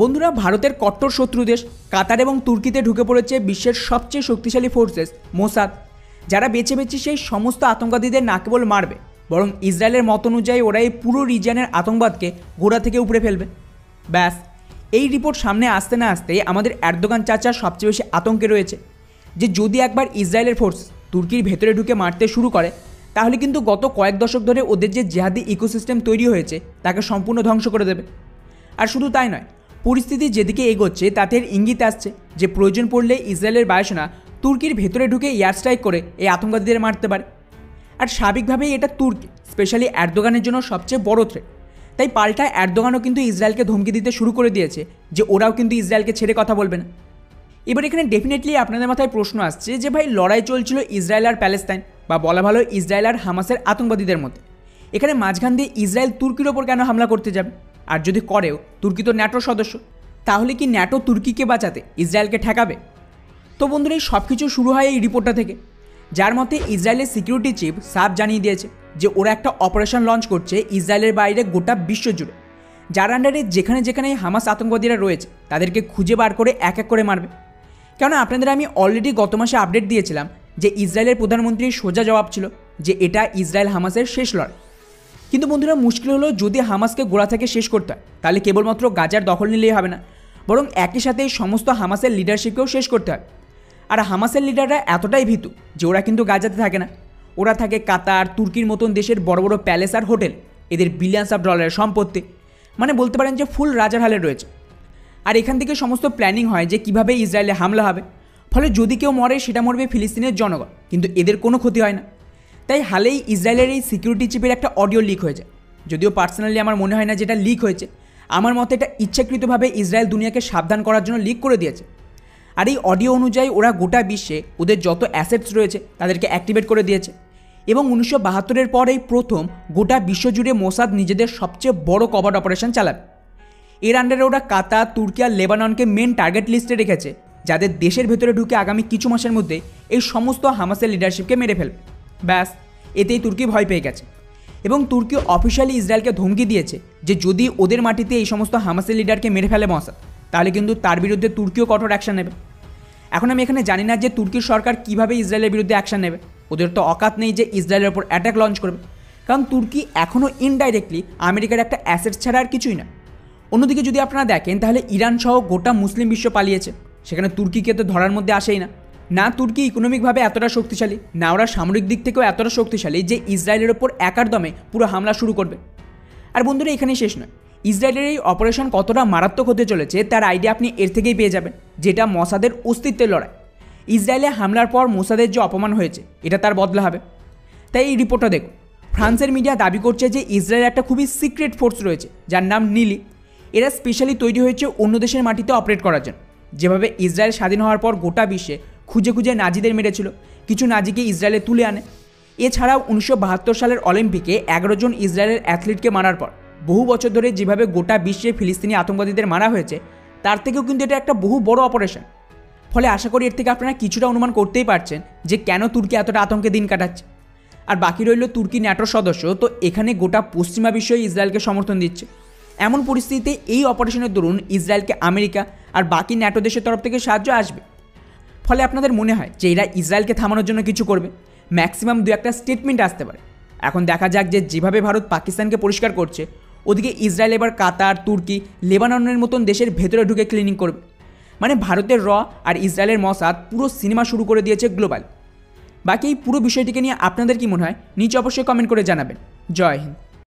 বন্ধুরা, ভারতের কট্টর শত্রু দেশ কাতার এবং তুর্কিতে ঢুকে পড়েছে বিশ্বের সবচেয়ে শক্তিশালী ফোর্সেস মোসাদ। যারা বেছে বেছে সেই সমস্ত আতঙ্কবাদীদের না কেবল মারবে, বরং ইসরায়েলের মত অনুযায়ী ওরা এই পুরো রিজিয়নের আতঙ্কবাদকে গোড়া থেকে উপড়ে ফেলবে। ব্যাস, এই রিপোর্ট সামনে আসতে না আসতে আমাদের এরদোগান চাচা সবচেয়ে বেশি আতঙ্কে রয়েছে যে যদি একবার ইসরায়েলের ফোর্স তুর্কির ভেতরে ঢুকে মারতে শুরু করে, তাহলে কিন্তু গত কয়েক দশক ধরে ওদের যে জেহাদি ইকোসিস্টেম তৈরি হয়েছে, তাকে সম্পূর্ণ ধ্বংস করে দেবে। আর শুধু তাই নয় পরিস্থিতি যেদিকে এগোচ্ছে, তাতে ইঙ্গিত আসছে যে প্রয়োজন পড়লে ইসরায়েলের বায়ুসেনা তুর্কির ভেতরে ঢুকে এয়ার স্ট্রাইক করে এই আতঙ্কবাদীদের মারতে পারে। আর স্বাভাবিকভাবেই এটা তুর্কি, স্পেশালি এরদোগানের জন্য সবচেয়ে বড় থ্রেট তাই পাল্টা এরদোগানও কিন্তু ইসরায়েলকে ধমকি দিতে শুরু করে দিয়েছে যে ওরাও কিন্তু ইসরায়েলকে ছেড়ে কথা বলবে না। এবার এখানে ডেফিনেটলি আপনাদের মাথায় প্রশ্ন আসছে যে ভাই, লড়াই চলছিল ইসরায়েল আর প্যালেস্তাইন বা বলা ভালো ইসরায়েল আর হামাসের আতঙ্কবাদীদের মধ্যে। এখানে মাঝখান দিয়ে ইসরায়েল তুর্কির ওপর কেন হামলা করতে যাবে? আর যদি করেও তুর্কি তো ন্যাটোর সদস্য, তাহলে কি ন্যাটো তুর্কিকে বাঁচাতে ইসরায়েলকে ঠেকাবে? তো বন্ধুরা, এই সব কিছু শুরু হয় এই রিপোর্টটা থেকে, যার মতে ইসরায়েলের সিকিউরিটি চিফ সাফ জানিয়ে দিয়েছে যে ওরা একটা অপারেশন লঞ্চ করছে ইসরায়েলের বাইরে গোটা বিশ্ব জুড়ে। যার আন্ডারে যেখানে যেখানে হামাস আতঙ্কবাদীরা রয়েছে, তাদেরকে খুঁজে বার করে এক এক করে মারবে। কেননা আপনাদের আমি অলরেডি গত মাসে আপডেট দিয়েছিলাম যে ইসরায়েলের প্রধানমন্ত্রীর সোজা জবাব ছিল যে এটা ইসরায়েল হামাসের শেষ লড়াই। কিন্তু বন্ধুরা, মুশকিল হলো যদি হামাসকে গোড়া থেকে শেষ করতে হয়, তাহলে কেবলমাত্র গাজার দখল নিলেই হবে না। বরং একই সাথে সমস্ত হামাসের লিডারশিপকেও শেষ করতে হয়। আর হামাসের লিডাররা এতটাই ভীতু যে ওরা কিন্তু গাজাতে থাকে না। ওরা থাকে কাতার, তুর্কির মতন দেশের বড় বড় প্যালেস আর হোটেল। এদের বিলিয়ন্স অফ ডলারের সম্পত্তি। মানে বলতে পারেন যে ফুল রাজার হালে রয়েছে। আর এখান থেকে সমস্ত প্ল্যানিং হয় যে কীভাবে ইসরায়েলে হামলা হবে। ফলে যদি কেউ মরে, সেটা মরবে ফিলিস্তিনের জনগণ। কিন্তু এদের কোনো ক্ষতি হয় না। তাই হালেই ইসরায়েলের এই সিকিউরিটি চিপের একটা অডিও লিক হয়ে যায় যদিও পার্সোনালি আমার মনে হয় না যেটা লিক হয়েছে, আমার মতে এটা ইচ্ছাকৃতভাবে ইসরায়েল দুনিয়াকে সাবধান করার জন্য লিক করে দিয়েছে। আর এই অডিও অনুযায়ী ওরা গোটা বিশ্বে ওদের যত অ্যাসেটস রয়েছে তাদেরকে অ্যাক্টিভেট করে দিয়েছে। এবং উনিশশো বাহাত্তরের পর এই প্রথম গোটা বিশ্বজুড়ে মোসাদ নিজেদের সবচেয়ে বড় কভার অপারেশন চালাবে। এর আন্ডারে ওরা কাতার, তুর্কি আর লেবাননকে মেন টার্গেট লিস্টে রেখেছে, যাদের দেশের ভেতরে ঢুকে আগামী কিছু মাসের মধ্যে এই সমস্ত হামাসের লিডারশিপকে মেরে ফেলবে। ব্যাস, এতেই তুর্কি ভয় পেয়ে গেছে। এবং তুর্কি অফিসিয়ালি ইসরায়েলকে ধমকি দিয়েছে যে যদি ওদের মাটিতে এই সমস্ত হামাসের লিডারকে মেরে ফেলে মসাদ তাহলে কিন্তু তার বিরুদ্ধে তুর্কিও কঠোর অ্যাকশন নেবে। এখন আমি এখানে জানি না যে তুর্কির সরকার কীভাবে ইসরায়েলের বিরুদ্ধে অ্যাকশন নেবে। ওদের তো অকাত নেই যে ইসরায়েলের ওপর অ্যাটাক লঞ্চ করবে। কারণ তুর্কি এখনও ইনডাইরেক্টলি আমেরিকার একটা অ্যাসেট ছাড়া আর কিছুই না। অন্যদিকে যদি আপনারা দেখেন, তাহলে ইরান সহ গোটা মুসলিম বিশ্ব পালিয়েছে। সেখানে তুর্কিকে তো ধরার মধ্যে আসেই না। না তুর্কি ইকোনমিকভাবে এতটা শক্তিশালী, না ওরা সামরিক দিক থেকেও এতটা শক্তিশালী যে ইসরায়েলের ওপর একার দমে পুরো হামলা শুরু করবে। আর বন্ধুরা, এখানেই শেষ নয়। ইসরায়েলের এই অপারেশন কতটা মারাত্মক হতে চলেছে, তার আইডিয়া আপনি এর থেকেই পেয়ে যাবেন, যেটা মসাদের অস্তিত্বের লড়াই। ইসরায়েলে হামলার পর মোসাদের যে অপমান হয়েছে, এটা তার বদলা হবে। তাই এই রিপোর্টটা দেখুন। ফ্রান্সের মিডিয়া দাবি করছে যে ইসরায়েলের একটা খুবই সিক্রেট ফোর্স রয়েছে, যার নাম নীলি। এরা স্পেশালি তৈরি হয়েছে অন্য দেশের মাটিতে অপারেট করার জন্য। যেভাবে ইসরায়েল স্বাধীন হওয়ার পর গোটা বিশ্বে খুঁজে খুঁজে নাজিদের মেরেছিল। কিছু নাজিকে ইসরায়েলে তুলে আনে। এছাড়াও উনিশশো বাহাত্তর সালের অলিম্পিকে এগারো জন ইসরায়েলের অ্যাথলিটকে মারার পর, বহু বছর ধরে যেভাবে গোটা বিশ্বে ফিলিস্তিনি আতঙ্কবাদীদের মারা হয়েছে, তার থেকেও কিন্তু এটা একটা বহু বড় অপারেশন। ফলে আশা করি এর থেকে আপনারা কিছুটা অনুমান করতেই পারছেন যে কেন তুর্কি এতটা আতঙ্কে দিন কাটাচ্ছে। আর বাকি রইল তুর্কি ন্যাটোর সদস্য, তো এখানে গোটা পশ্চিমা বিশ্বই ইসরায়েলকে সমর্থন দিচ্ছে। এমন পরিস্থিতিতে এই অপারেশনের দরুন ইসরায়েলকে আমেরিকা আর বাকি ন্যাটো দেশের তরফ থেকে সাহায্য আসবে। ফলে আপনাদের মনে হয় যে এরা ইসরায়েলকে থামানোর জন্য কিছু করবে? ম্যাক্সিমাম দু একটা স্টেটমেন্ট আসতে পারে। এখন দেখা যাক যে যেভাবে ভারত পাকিস্তানকে পরিষ্কার করছে, ওদিকে ইসরায়েল এবার কাতার, তুর্কি, লেবাননের মতন দেশের ভেতরে ঢুকে ক্লিনিং করবে। মানে ভারতের র আর ইসরায়েলের মসাদ পুরো সিনেমা শুরু করে দিয়েছে গ্লোবাল। বাকি এই পুরো বিষয়টিকে নিয়ে আপনাদের কি মনে হয়? নিচে অবশ্যই কমেন্ট করে জানাবেন। জয় হিন্দ।